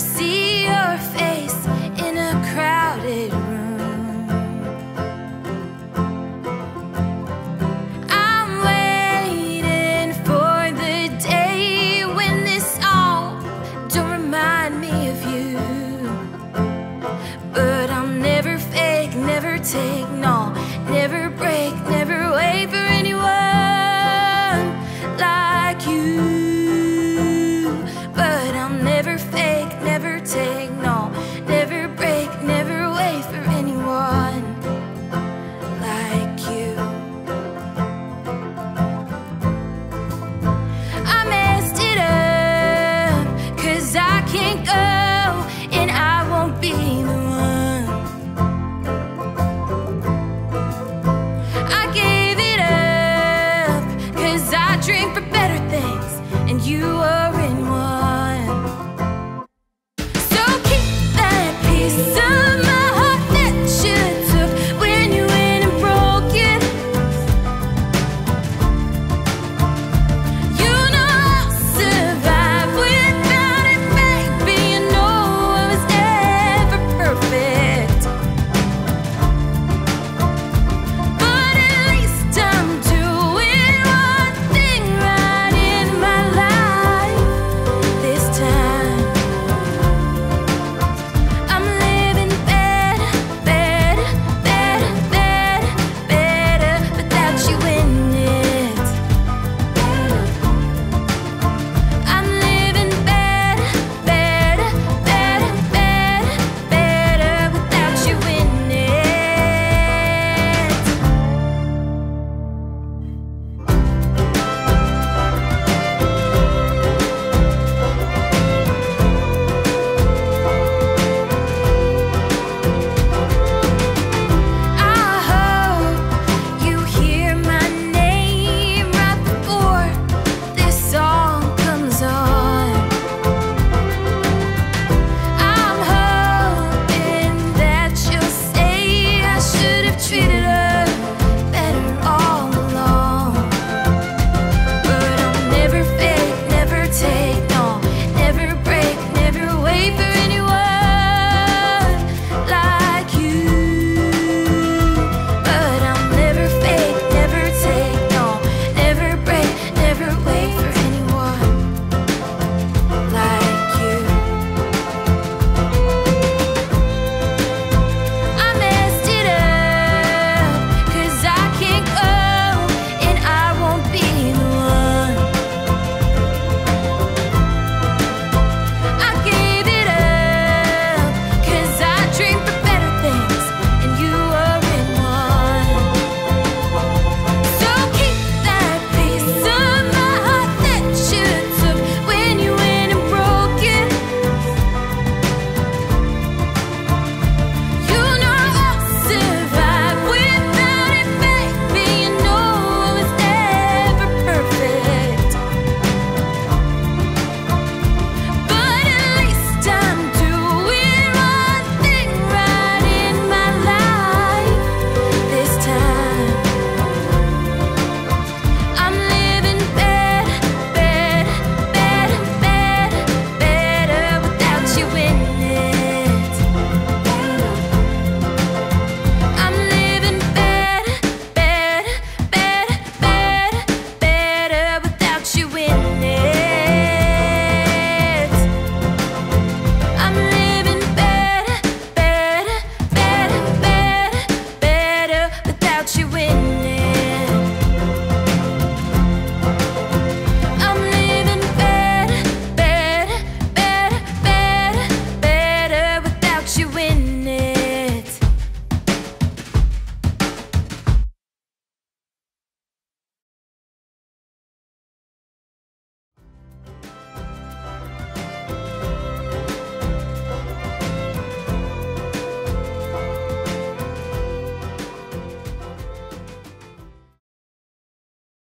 see your face in a crowded room. I'm waiting for the day when this song don't remind me of you. But I'll never fake, never take, no, never break, take, no, never break, never wait for anyone like you. I messed it up, cause I can't go, and I won't be the one. I gave it up, cause I dreamed for better things, and you